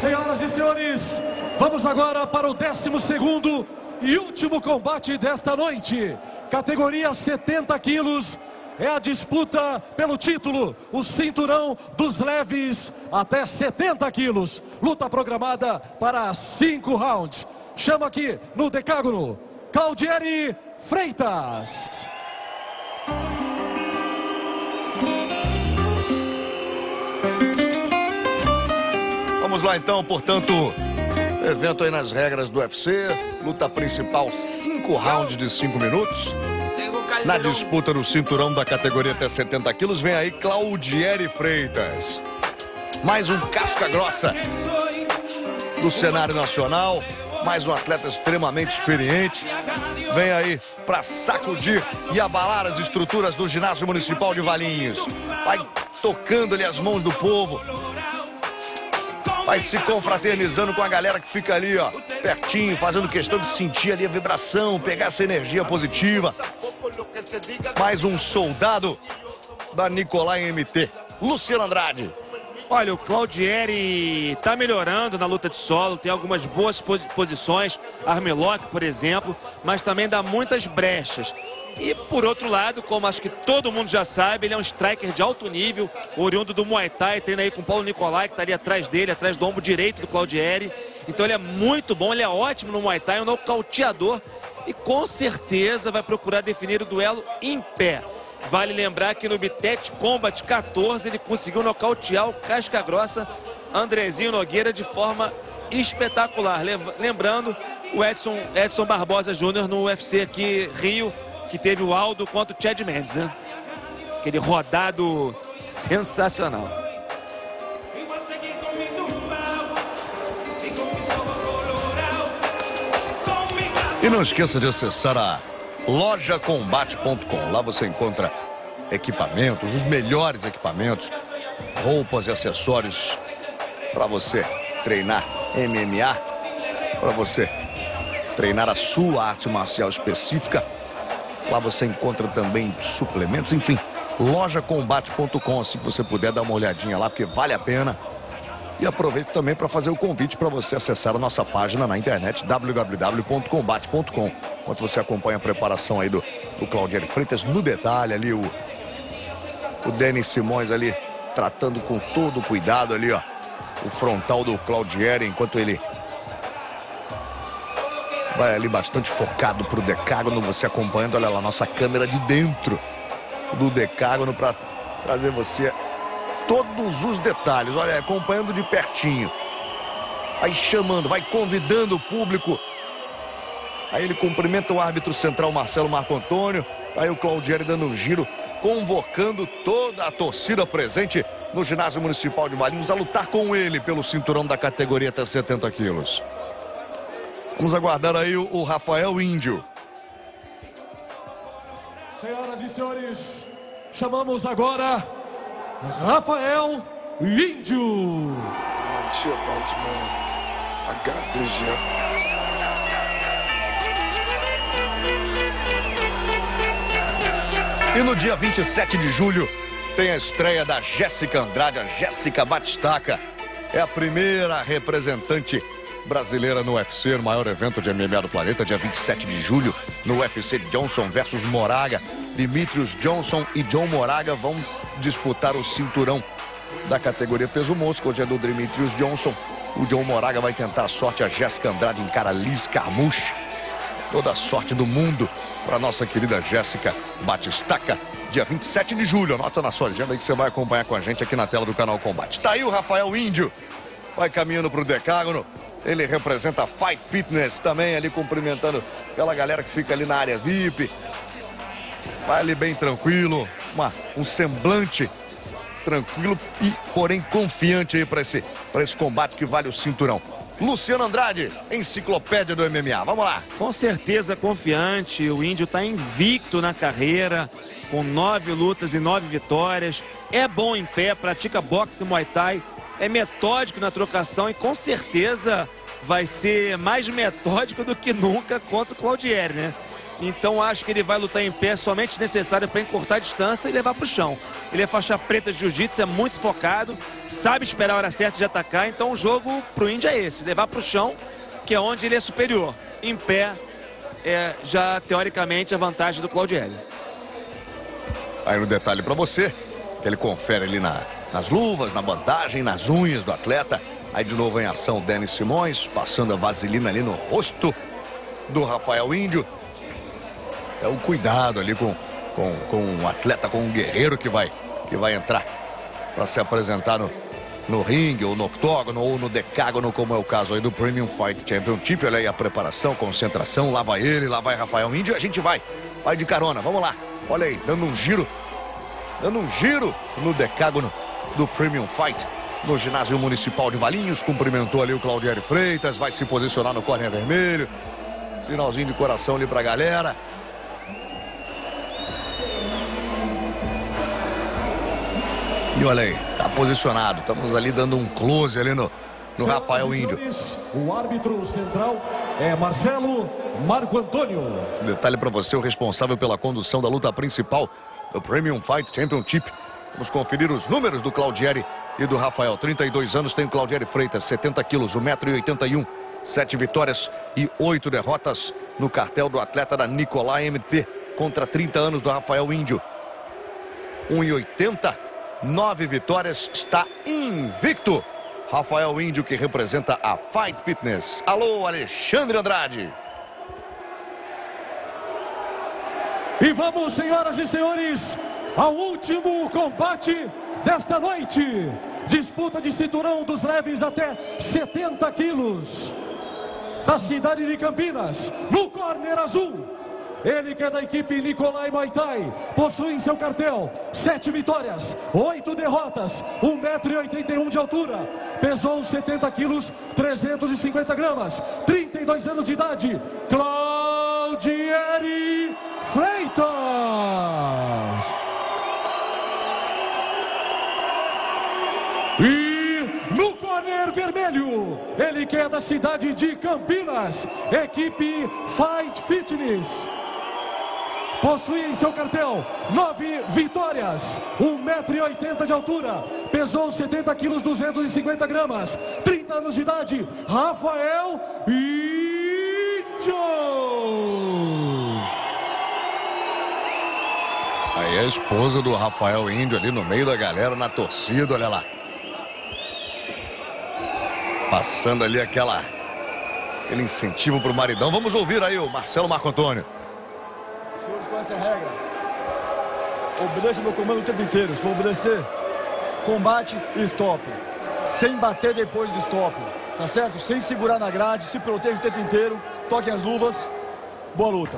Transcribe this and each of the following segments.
Senhoras e senhores, vamos agora para o 12 e último combate desta noite. Categoria 70 quilos. É a disputa pelo título, o cinturão dos leves até 70 quilos. Luta programada para cinco rounds. Chama aqui no decágono, Claudieri Freitas. Vamos lá então, portanto, evento aí nas regras do UFC, luta principal, cinco rounds de cinco minutos. Na disputa do cinturão da categoria até 70 quilos, vem aí Claudieri Freitas. Mais um casca grossa do cenário nacional, mais um atleta extremamente experiente. Vem aí para sacudir e abalar as estruturas do ginásio municipal de Valinhos. Vai tocando ali as mãos do povo, vai se confraternizando com a galera que fica ali, ó, pertinho, fazendo questão de sentir ali a vibração, pegar essa energia positiva. Mais um soldado da Nicolai MT, Luciano Andrade. Olha, o Claudieri está melhorando na luta de solo, tem algumas boas posições, armlock, por exemplo, mas também dá muitas brechas. E por outro lado, como acho que todo mundo já sabe, ele é um striker de alto nível, oriundo do Muay Thai, treina aí com o Paulo Nicolai, que está ali atrás dele, atrás do ombro direito do Claudieri. Então ele é muito bom, ele é ótimo no Muay Thai, é um nocauteador e com certeza vai procurar definir o duelo em pé. Vale lembrar que no Bitet Combat 14 ele conseguiu nocautear o casca grossa Andrezinho Nogueira de forma espetacular. Lembrando o Edson, Edson Barbosa Júnior no UFC aqui Rio que teve o Aldo contra o Chad Mendes, né? Aquele rodado sensacional. E não esqueça de acessar a lojacombate.com. Lá você encontra equipamentos, os melhores equipamentos, roupas e acessórios para você treinar MMA, para você treinar a sua arte marcial específica Lá você encontra também suplementos, enfim, lojacombate.com, se você puder dar uma olhadinha lá, porque vale a pena. E aproveito também para fazer o convite para você acessar a nossa página na internet www.combate.com. Enquanto você acompanha a preparação aí do, do Claudier Freitas no detalhe ali, o, o Denis Simões ali tratando com todo cuidado ali, ó. O frontal do Claudier enquanto ele Vai ali bastante focado para o decágono, você acompanhando, olha lá, nossa câmera de dentro do decágono para trazer você todos os detalhes. Olha, acompanhando de pertinho. Vai chamando, vai convidando o público. Aí ele cumprimenta o árbitro central Marcelo Marco Antônio. Aí o Claudieri dando um giro, convocando toda a torcida presente no ginásio municipal de Valinhos a lutar com ele pelo cinturão da categoria até 70 quilos. Vamos aguardar aí o, o Rafael Índio. Senhoras e senhores, chamamos agora Rafael Índio. E no dia 27 de julho tem a estreia da Jéssica Andrade, a Jéssica Batistaca. É a primeira representante brasileira no UFC, o maior evento de MMA do planeta, dia 27 de julho, no UFC Johnson versus Moraga. Dimitrios Johnson e John Moraga vão disputar o cinturão da categoria peso mosca. Hoje é do Dimitrios Johnson. O John Moraga vai tentar a sorte. A Jéssica Andrade encara Liz Carmouche. Toda a sorte do mundo para nossa querida Jéssica Batistaca. Dia 27 de julho. Anota na sua agenda que você vai acompanhar com a gente aqui na tela do canal Combate. Tá aí o Rafael Índio. Vai caminhando para o decágono. Ele representa a Fight Fitness também ali cumprimentando aquela galera que fica ali na área VIP. Vai ali bem tranquilo, uma, um semblante tranquilo e porém confiante aí para esse, esse combate que vale o cinturão. Luciano Andrade, enciclopédia do MMA. Vamos lá. Com certeza confiante. O Índio está invicto na carreira, com nove lutas e nove vitórias. É bom em pé, pratica boxe e muay thai é metódico na trocação e com certeza vai ser mais metódico do que nunca contra o Claudieri, né? Então acho que ele vai lutar em pé somente necessário para encurtar a distância e levar para o chão. Ele é faixa preta de jiu-jitsu, é muito focado, sabe esperar a hora certa de atacar. Então o jogo para o índio é esse, levar para o chão, que é onde ele é superior. Em pé, é já teoricamente a vantagem do Claudieri. Aí no detalhe para você, que ele confere ali na, nas luvas, na bandagem, nas unhas do atleta. Aí de novo em ação Denis Simões, passando a vaselina ali no rosto do Rafael Índio. É o cuidado ali com, com, com um atleta, com um guerreiro que vai, que vai entrar para se apresentar no, no ringue, ou no octógono, ou no decágono, como é o caso aí do Premium Fight Championship. Olha aí a preparação, concentração, lá vai ele, lá vai Rafael Índio e a gente vai, vai de carona, vamos lá. Olha aí, dando um giro, dando um giro no decágono do Premium Fight no ginásio municipal de Valinhos, cumprimentou ali o Claudieri Freitas, vai se posicionar no corner vermelho, sinalzinho de coração ali pra galera. E olha aí, tá posicionado. Estamos ali dando um close ali no, no Rafael Índio. O árbitro central é Marcelo Marco Antônio. Detalhe para você, o responsável pela condução da luta principal do Premium Fight Championship. Vamos conferir os números do Claudieri e do Rafael. 32 anos tem o Claudieri Freitas, 70 quilos, 1,81m, 7 vitórias e 8 derrotas no cartel do atleta da Nicolai MT contra 30 anos do Rafael Índio. 1,80 nove vitórias, está invicto. Rafael Índio, que representa a Fight Fitness. Alô, Alexandre Andrade. E vamos, senhoras e senhores, ao último combate desta noite. Disputa de cinturão dos leves até 70 quilos. Da cidade de Campinas, no corner azul. Ele que é da equipe Nicolai Moitai, possui em seu cartel sete vitórias, oito derrotas, 1,81m de altura, pesou 70 quilos, 350 gramas, 32 anos de idade, Claudieri Freitas. E no corner vermelho, ele que é da cidade de Campinas, equipe Fight Fitness. Possui em seu cartel nove vitórias, 1,80m de altura, pesou 70 quilos, 250 gramas, 30 anos de idade, Rafael Índio. Aí a esposa do Rafael Índio ali no meio da galera, na torcida, olha lá. Passando ali aquela, aquele incentivo pro maridão. Vamos ouvir aí o Marcelo Marco Antônio essa é a regra. Obedeça meu comando o tempo inteiro. Se for obedecer, combate e stop. Sem bater depois do stop. Tá certo? Sem segurar na grade, se proteja o tempo inteiro. Toquem as luvas. Boa luta.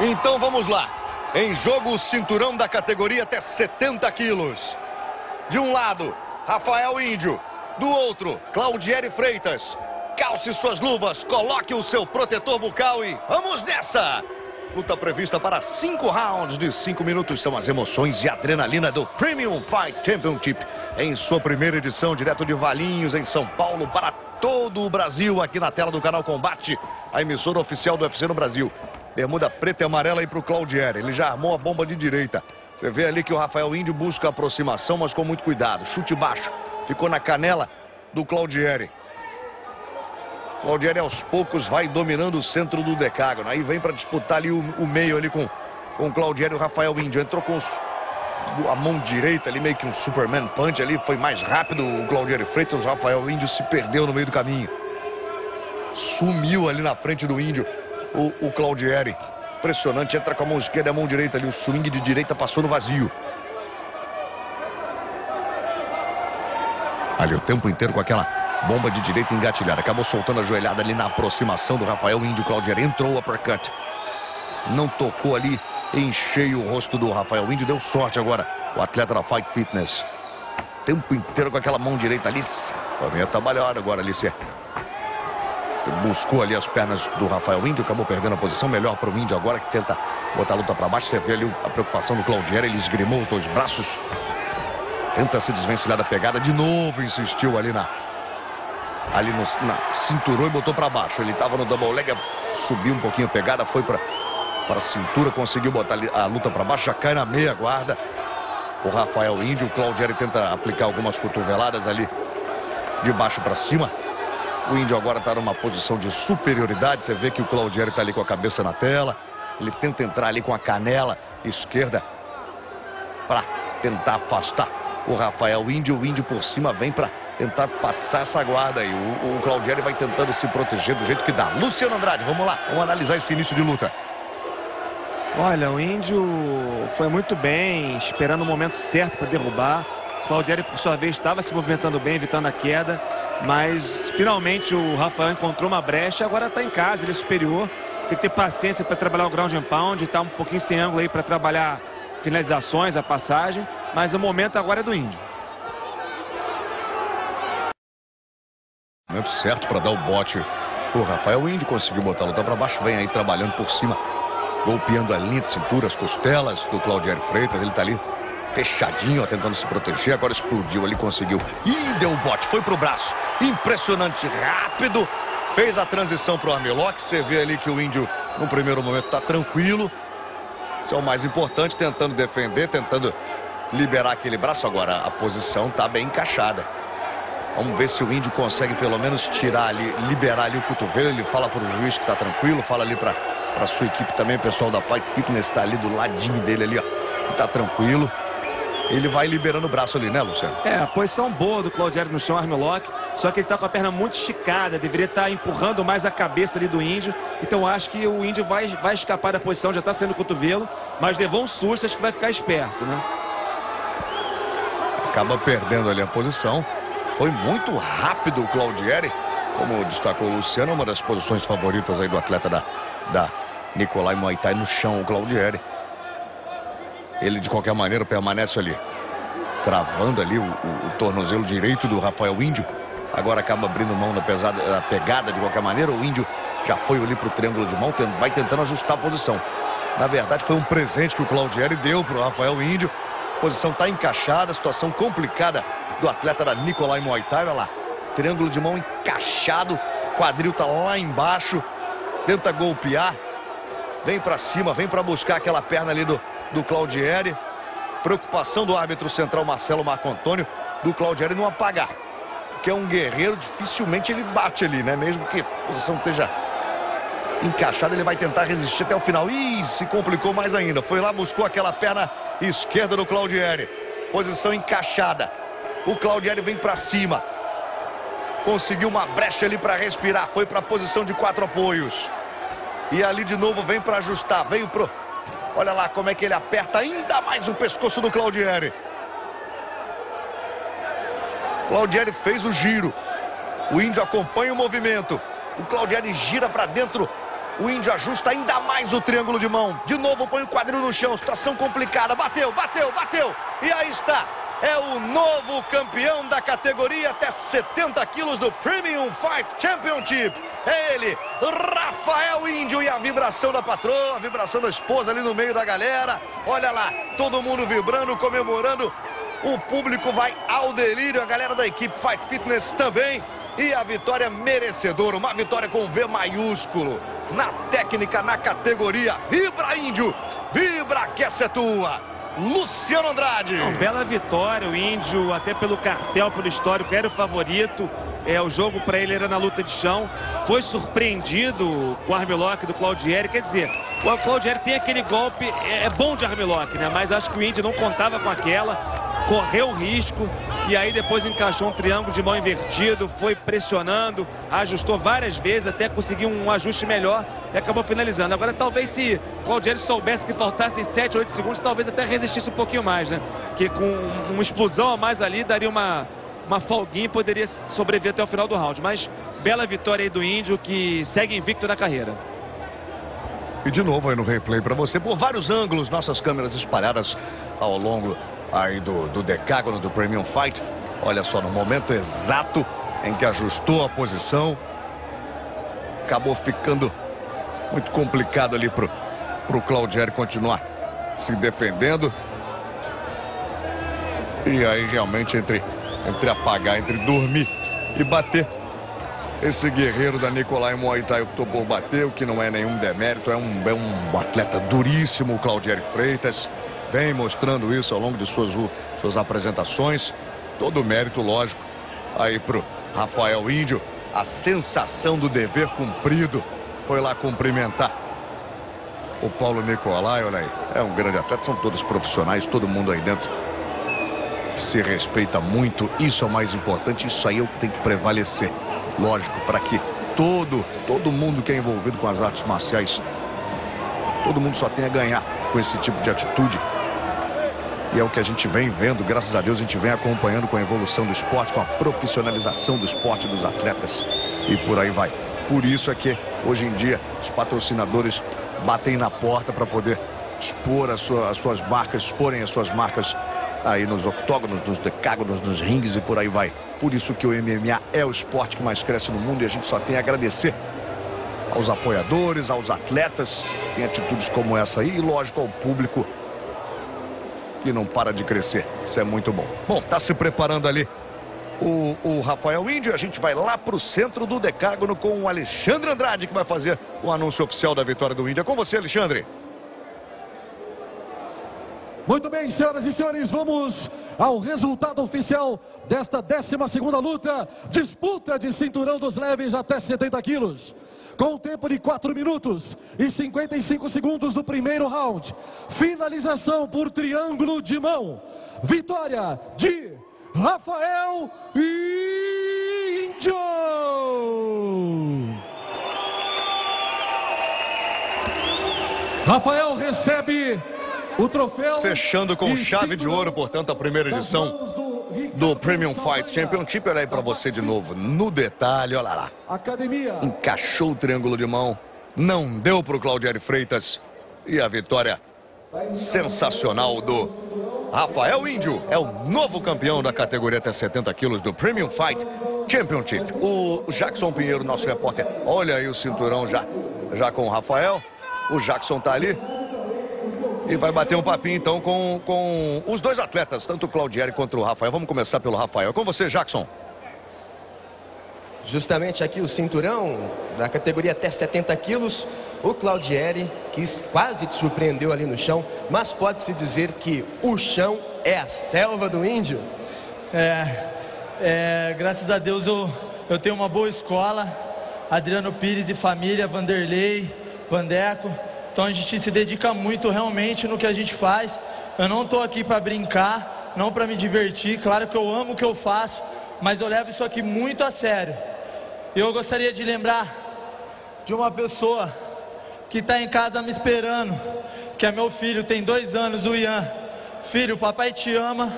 Então vamos lá. Em jogo, o cinturão da categoria até 70 quilos. De um lado, Rafael Índio. Do outro, Claudieri Freitas. Calce suas luvas, coloque o seu protetor bucal e vamos nessa! Luta prevista para cinco rounds de cinco minutos. São as emoções e adrenalina do Premium Fight Championship. Em sua primeira edição, direto de Valinhos, em São Paulo, para todo o Brasil. Aqui na tela do canal Combate, a emissora oficial do UFC no Brasil. Bermuda preta e amarela aí para o Claudieri. Ele já armou a bomba de direita. Você vê ali que o Rafael Índio busca aproximação, mas com muito cuidado. Chute baixo. Ficou na canela do Claudieri. Claudieri aos poucos vai dominando o centro do decágono. Aí vem para disputar ali o, o, meio ali com, com Claudieri o Rafael Índio. Entrou com os, a mão direita ali, meio que um Superman punch ali. Foi mais rápido o Claudieri Freitas. O Rafael Índio se perdeu no meio do caminho. Sumiu ali na frente do Índio o, o Claudieri. Impressionante, entra com a mão esquerda e a mão direita ali. O swing de direita passou no vazio. Ali o tempo inteiro com aquela Bomba de direita engatilhada. Acabou soltando a joelhada ali na aproximação do Rafael Índio Claudier. Entrou o uppercut. Não tocou ali em cheio o rosto do Rafael Índio. Deu sorte agora o atleta da Fight Fitness. Tempo inteiro com aquela mão direita ali. Foi meio trabalhado agora, Alice. Buscou ali as pernas do Rafael Índio. Acabou perdendo a posição. Melhor para o Índio agora que tenta botar a luta para baixo. Você vê ali a preocupação do Claudier. Ele esgrimou os dois braços. Tenta se desvencilhar da pegada. De novo insistiu ali na ali no, na, cinturou e botou para baixo. Ele estava no double leg, subiu um pouquinho a pegada, foi para para a cintura, conseguiu botar a luta para baixo, já cai na meia guarda. O Rafael Índio, o Claudieri tenta aplicar algumas cotoveladas ali de baixo para cima. O Índio agora está numa posição de superioridade. Você vê que o Claudieri está ali com a cabeça na tela. Ele tenta entrar ali com a canela esquerda para tentar afastar o Rafael Índio. O Índio por cima vem para tentar passar essa guarda aí. O, o Claudieri vai tentando se proteger do jeito que dá. Luciano Andrade, vamos lá. Vamos analisar esse início de luta. Olha, o Índio foi muito bem, esperando o momento certo para derrubar. Claudieri, por sua vez, estava se movimentando bem, evitando a queda. Mas finalmente o Rafael encontrou uma brecha, agora está em casa, ele é superior. Tem que ter paciência para trabalhar o ground and pound, está um pouquinho sem ângulo aí para trabalhar finalizações, a passagem. Mas o momento agora é do Índio. Momento certo para dar o bote. O Rafael Índio conseguiu botar a luta para baixo, vem aí trabalhando por cima golpeando a linha de cintura, as costelas do Claudier Freitas. Ele tá ali fechadinho, ó, tentando se proteger. Agora explodiu, ele conseguiu. Ih, deu um bote, foi pro braço. Impressionante, rápido. Fez a transição pro Armelock. Você vê ali que o índio, no primeiro momento, tá tranquilo. Isso é o mais importante, tentando defender, tentando liberar aquele braço. Agora, a posição tá bem encaixada. Vamos ver se o índio consegue pelo menos tirar ali, liberar ali o cotovelo. Ele fala pro juiz que tá tranquilo, fala ali para sua equipe também, o pessoal da Fight Fitness está ali do ladinho dele ali, ó, que tá tranquilo. Ele vai liberando o braço ali, né, Luciano? É, a posição boa do Claudieri no chão, armlock. Só que ele tá com a perna muito esticada, deveria estar tá empurrando mais a cabeça ali do índio. Então acho que o índio vai, vai escapar da posição, já está sendo o cotovelo, mas levou um susto, acho que vai ficar esperto, né? Acaba perdendo ali a posição. Foi muito rápido o Claudieri, como destacou o Luciano, uma das posições favoritas aí do atleta da, da Nicolai Muay Thai no chão, o Claudieri. Ele, de qualquer maneira, permanece ali, travando ali o, o, o tornozelo direito do Rafael Índio. Agora acaba abrindo mão da, pesada, da pegada de qualquer maneira. O Índio já foi ali para o triângulo de mão, vai tentando ajustar a posição. Na verdade, foi um presente que o Claudieri deu para o Rafael Índio. Posição está encaixada, situação complicada do atleta da Nicolai Muay Thai. Olha lá, triângulo de mão encaixado, quadril está lá embaixo. Tenta golpear, vem para cima, vem para buscar aquela perna ali do, do Claudieri. Preocupação do árbitro central Marcelo Marco Antônio, do Claudieri não apagar. Porque é um guerreiro, dificilmente ele bate ali, né? Mesmo que a posição esteja encaixada, ele vai tentar resistir até o final. Ih, se complicou mais ainda. Foi lá, buscou aquela perna esquerda do Claudieri. Posição encaixada. O Claudieri vem para cima. Conseguiu uma brecha ali para respirar. Foi para a posição de quatro apoios. E ali de novo vem para ajustar. Veio pro... Olha lá como é que ele aperta ainda mais o pescoço do Claudieri. Claudieri fez o giro. O índio acompanha o movimento. O Claudieri gira para dentro. O índio ajusta ainda mais o triângulo de mão. De novo põe o quadril no chão. Situação complicada. Bateu, bateu, bateu. E aí está é o novo campeão da categoria até 70 quilos do Premium Fight Championship. É ele, Rafael Índio e a vibração da patroa, a vibração da esposa ali no meio da galera. Olha lá, todo mundo vibrando, comemorando. O público vai ao delírio, a galera da equipe Fight Fitness também. E a vitória merecedora, uma vitória com V maiúsculo. Na técnica, na categoria. Vibra, Índio! Vibra que essa é tua! Luciano Andrade. Uma bela vitória, o Índio, até pelo cartel, pelo histórico, era o favorito. É, o jogo para ele era na luta de chão. Foi surpreendido com o armlock do Claudieri. Quer dizer, o Claudieri tem aquele golpe, é, é bom de armlock, né? Mas acho que o Índio não contava com aquela, correu risco e aí depois encaixou um triângulo de mão invertido, foi pressionando, ajustou várias vezes até conseguir um ajuste melhor e acabou finalizando. Agora talvez se o Claudieri soubesse que faltassem 7, 8 segundos, talvez até resistisse um pouquinho mais, né? Que com uma explosão a mais ali daria uma, uma folguinha e poderia sobreviver até o final do round. Mas bela vitória aí do Índio que segue invicto na carreira. E de novo aí no replay para você, por vários ângulos, nossas câmeras espalhadas ao longo aí do, do decágono do Premium Fight. Olha só, no momento exato em que ajustou a posição, acabou ficando muito complicado ali pro, pro Claudieri continuar se defendendo. E aí realmente entre, entre apagar, entre dormir e bater, esse guerreiro da Nicolai Muay Thai optou por bater, o que não é nenhum demérito, é um, é um atleta duríssimo, o Claudieri Freitas. Vem mostrando isso ao longo de suas, suas apresentações. Todo o mérito, lógico, aí pro Rafael Índio. A sensação do dever cumprido. Foi lá cumprimentar o Paulo Nicolai, olha aí. É um grande atleta, são todos profissionais, todo mundo aí dentro se respeita muito. Isso é o mais importante, isso aí é o que tem que prevalecer. Lógico, para que todo, todo mundo que é envolvido com as artes marciais, todo mundo só tenha a ganhar com esse tipo de atitude. E é o que a gente vem vendo, graças a Deus, a gente vem acompanhando com a evolução do esporte, com a profissionalização do esporte dos atletas. E por aí vai. Por isso é que, hoje em dia, os patrocinadores batem na porta para poder expor as, sua, as suas marcas, exporem as suas marcas aí nos octógonos, nos decágonos, nos rings e por aí vai. Por isso que o MMA é o esporte que mais cresce no mundo e a gente só tem a agradecer aos apoiadores, aos atletas, em atitudes como essa aí e, lógico, ao público que não para de crescer. Isso é muito bom. Bom, tá se preparando ali o, o Rafael Índio. A gente vai lá para o centro do decágono com o Alexandre Andrade, que vai fazer o anúncio oficial da vitória do Índio. É com você, Alexandre. Muito bem, senhoras e senhores, vamos ao resultado oficial desta 12 luta. Disputa de cinturão dos leves até 70 quilos. Com um tempo de 4 minutos e 55 segundos do primeiro round. Finalização por triângulo de mão. Vitória de Rafael Índio. Rafael recebe o troféu. Fechando com chave de ouro, portanto, a primeira edição do Premium Fight Championship. Olha aí para você de novo, no detalhe, olha lá. Academia. Encaixou o triângulo de mão, não deu para o Claudieri Freitas. E a vitória sensacional do Rafael Índio. É o novo campeão da categoria até 70 quilos do Premium Fight Championship. O Jackson Pinheiro, nosso repórter, olha aí o cinturão já, já com o Rafael. O Jackson tá ali. E vai bater um papinho então com, com os dois atletas, tanto o Claudieri quanto o Rafael. Vamos começar pelo Rafael. É com você, Jackson. Justamente aqui o cinturão da categoria até 70 quilos. O Claudieri, que quase te surpreendeu ali no chão, mas pode-se dizer que o chão é a selva do índio. É, é, graças a Deus eu, eu tenho uma boa escola. Adriano Pires e família, Vanderlei, Vandeco. Então a gente se dedica muito realmente no que a gente faz. Eu não estou aqui para brincar, não para me divertir. Claro que eu amo o que eu faço, mas eu levo isso aqui muito a sério. Eu gostaria de lembrar de uma pessoa que está em casa me esperando, que é meu filho, tem dois anos, o Ian. Filho, papai te ama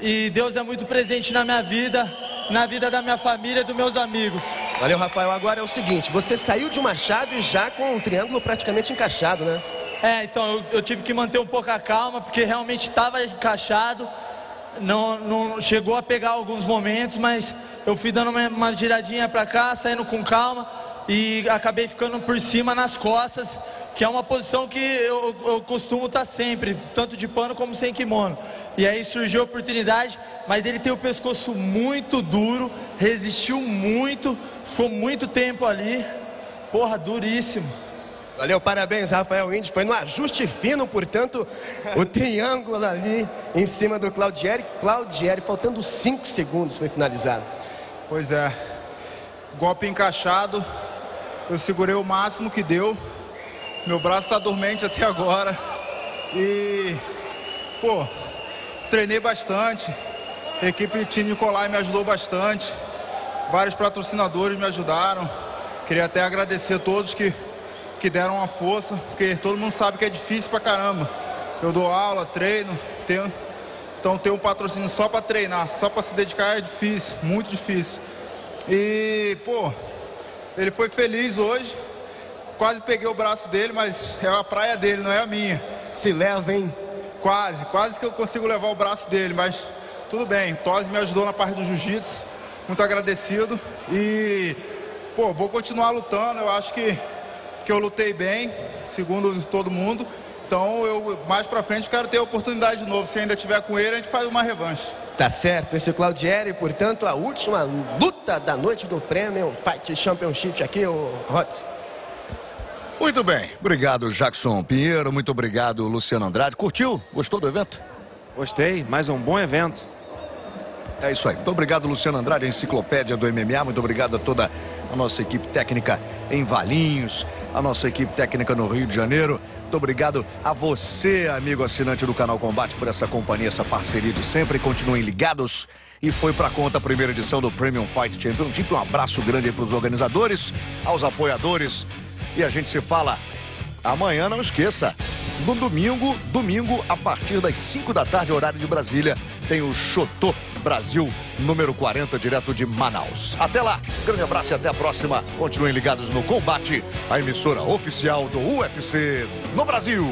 e Deus é muito presente na minha vida, na vida da minha família e dos meus amigos. Valeu, Rafael. Agora é o seguinte, você saiu de uma chave já com um triângulo praticamente encaixado, né? É, então eu, eu, tive que manter um pouco a calma, porque realmente estava encaixado. Não, não chegou a pegar alguns momentos, mas eu fui dando uma, uma giradinha para cá, saindo com calma e acabei ficando por cima nas costas, que é uma posição que eu, eu costumo estar sempre, tanto de pano como sem kimono. E aí surgiu a oportunidade, mas ele tem o pescoço muito duro, resistiu muito, ficou muito tempo ali, porra, duríssimo. Valeu, parabéns, Rafael Indy. Foi no ajuste fino, portanto, o triângulo ali em cima do Claudieri. Claudieri, faltando 5 segundos, foi finalizado. Pois é, golpe encaixado, eu segurei o máximo que deu. Meu braço está dormente até agora. E, pô, treinei bastante. A equipe Tim Nicolai me ajudou bastante. Vários patrocinadores me ajudaram. Queria até agradecer a todos que, que deram uma força, porque todo mundo sabe que é difícil pra caramba. Eu dou aula, treino, tenho, então ter um patrocínio só para treinar, só para se dedicar é difícil, muito difícil. E, pô, ele foi feliz hoje. Quase peguei o braço dele, mas é a praia dele, não é a minha. Se leva, hein? Quase, quase que eu consigo levar o braço dele, mas tudo bem. Tosi me ajudou na parte do jiu-jitsu. Muito agradecido. E, pô, vou continuar lutando. Eu acho que, que eu lutei bem, segundo todo mundo. Então, eu mais pra frente quero ter a oportunidade de novo. Se ainda tiver com ele, a gente faz uma revanche. Tá certo, esse é o Claudieri, portanto, a última luta da noite do Premium Fight Championship aqui, o Rods. Muito bem, obrigado Jackson Pinheiro, muito obrigado Luciano Andrade. Curtiu? Gostou do evento? Gostei, mais um bom evento. É isso aí. Muito obrigado, Luciano Andrade, a enciclopédia do MMA. Muito obrigado a toda a nossa equipe técnica em Valinhos, a nossa equipe técnica no Rio de Janeiro. Muito obrigado a você, amigo assinante do canal Combate, por essa companhia, essa parceria de sempre. Continuem ligados. E foi para conta a primeira edição do Premium Fight Championship. Um abraço grande para os organizadores, aos apoiadores. E a gente se fala amanhã, não esqueça. No domingo, domingo, a partir das 5 da tarde, horário de Brasília, tem o Chotô Brasil, número 40, direto de Manaus. Até lá, grande abraço e até a próxima. Continuem ligados no Combate, a emissora oficial do UFC no Brasil.